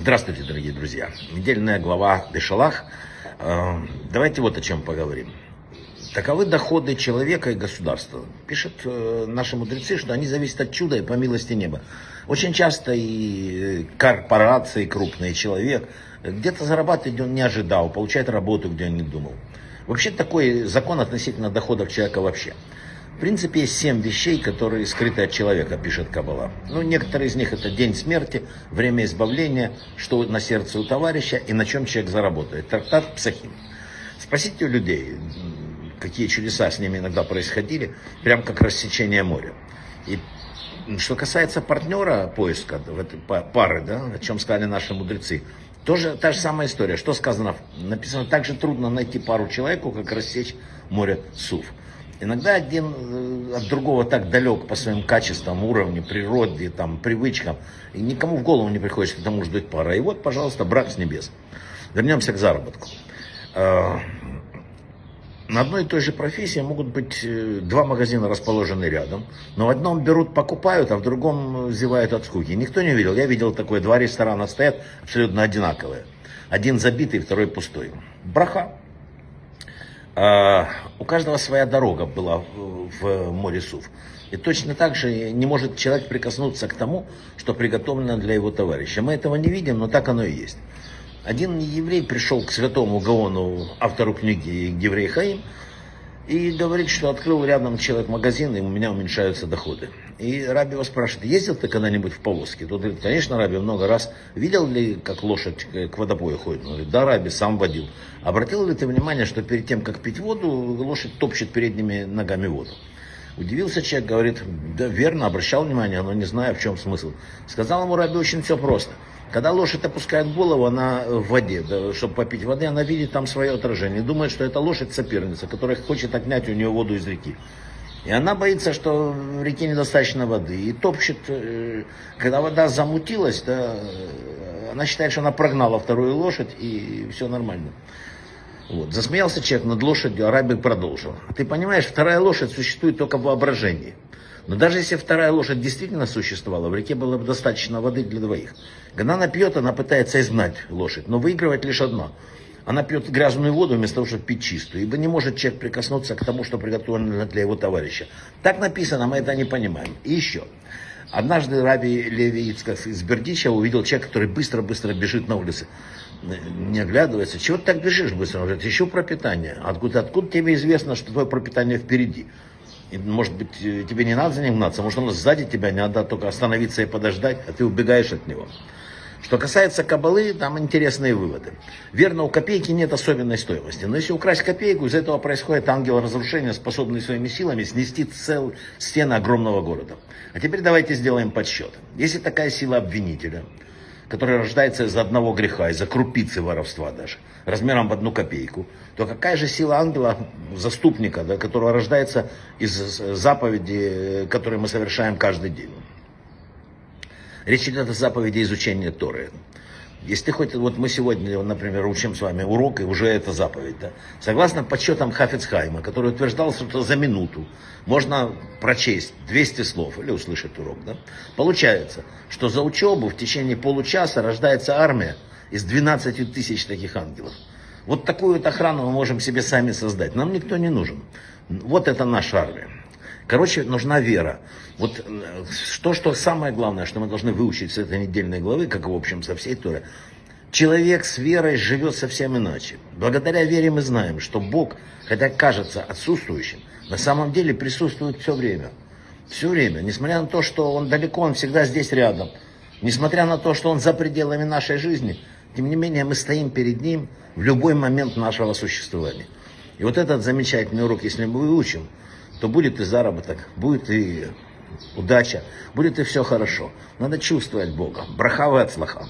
Здравствуйте, дорогие друзья. Недельная глава Бешалах. Э, давайте вот о чем поговорим. Таковы доходы человека и государства. Пишут э, наши мудрецы, что они зависят от чуда и по милости неба. Очень часто и корпорации крупные, человек где-то зарабатывает, где он не ожидал, получает работу, где он не думал. Вообще такой закон относительно доходов человека вообще. В принципе, есть семь вещей, которые скрыты от человека, пишет Кабала. Ну, некоторые из них это день смерти, время избавления, что на сердце у товарища и на чем человек заработает. Трактат Псахим. Спросите у людей, какие чудеса с ними иногда происходили, прям как рассечение моря. И что касается партнера поиска, в этой пары, да, о чем сказали наши мудрецы, тоже та же самая история. Что сказано? Написано, так же трудно найти пару человеку, как рассечь море сув. Иногда один э, от другого так далек по своим качествам, уровню, природе, там, привычкам. И никому в голову не приходит, что это может быть пара. И вот, пожалуйста, брак с небес. Вернемся к заработку. Э, на одной и той же профессии могут быть э, два магазина расположены рядом, но в одном берут, покупают, а в другом зевают от скуки. Никто не видел. Я видел такое, два ресторана стоят абсолютно одинаковые. Один забитый, второй пустой. Браха. А, у каждого своя дорога была в море Сув. И точно так же не может человек прикоснуться к тому, что приготовлено для его товарища. Мы этого не видим, но так оно и есть. Один еврей пришел к святому Гаону, автору книги Еврей Хаим, и говорит, что открыл рядом человек магазин, и у меня уменьшаются доходы. И Раби его спрашивает, ездил ты когда-нибудь в повозке? Тот говорит, конечно, Раби, много раз. Видел ли, как лошадь к водопою ходит? Он говорит, да, Раби, сам водил. Обратил ли ты внимание, что перед тем, как пить воду, лошадь топчет передними ногами воду? Удивился человек, говорит, да верно, обращал внимание, но не знаю, в чем смысл. Сказал ему Раби очень все просто. Когда лошадь опускает голову, она в воде, да, чтобы попить воды, она видит там свое отражение. Думает, что это лошадь соперница, которая хочет отнять у нее воду из реки. И она боится, что в реке недостаточно воды. И топчет, э, когда вода замутилась, да, она считает, что она прогнала вторую лошадь, и все нормально. Вот. Засмеялся человек над лошадью, арабик продолжил. Ты понимаешь, вторая лошадь существует только в воображении. Но даже если вторая лошадь действительно существовала, в реке было бы достаточно воды для двоих. Когда она пьет, она пытается изгнать лошадь, но выигрывает лишь одно. Она пьет грязную воду вместо того, чтобы пить чистую. Ибо не может человек прикоснуться к тому, что приготовлено для его товарища. Так написано, мы это не понимаем. И еще. Однажды Раби Леви Ицкак из Бердича увидел человека, который быстро-быстро бежит на улице. Не оглядывается. Чего ты так бежишь быстро? Он говорит, еще пропитание. Откуда, откуда тебе известно, что твое пропитание впереди? И, может быть, э, тебе не надо за ним гнаться, может, он сзади тебя, не надо только остановиться и подождать, а ты убегаешь от него. Что касается кабалы, там интересные выводы. Верно, у копейки нет особенной стоимости. Но если украсть копейку, из этого происходит ангел разрушения, способный своими силами снести цел стены огромного города. А теперь давайте сделаем подсчет. Если такая сила обвинителя, который рождается из одного греха, из-за крупицы воровства даже, размером в одну копейку, то какая же сила ангела, заступника, да, которого рождается из заповеди, которые мы совершаем каждый день? Речь идет о заповеди изучения Торы. Если ты хоть, вот мы сегодня, например, учим с вами урок, и уже это заповедь, да? Согласно подсчетам Хафицхайма, который утверждал, что за минуту можно прочесть 200 слов или услышать урок, да? Получается, что за учебу в течение получаса рождается армия из 12 тысяч таких ангелов. Вот такую вот охрану мы можем себе сами создать. Нам никто не нужен. Вот это наша армия. Короче, нужна вера. Вот то, что самое главное, что мы должны выучить с этой недельной главы, как в общем со всей Торы, человек с верой живет совсем иначе. Благодаря вере мы знаем, что Бог, хотя кажется отсутствующим, на самом деле присутствует все время. Все время. Несмотря на то, что Он далеко, Он всегда здесь рядом. Несмотря на то, что Он за пределами нашей жизни, тем не менее мы стоим перед Ним в любой момент нашего существования. И вот этот замечательный урок, если мы выучим, то будет и заработок, будет и удача, будет и все хорошо. Надо чувствовать Бога. Брахавы от слаха.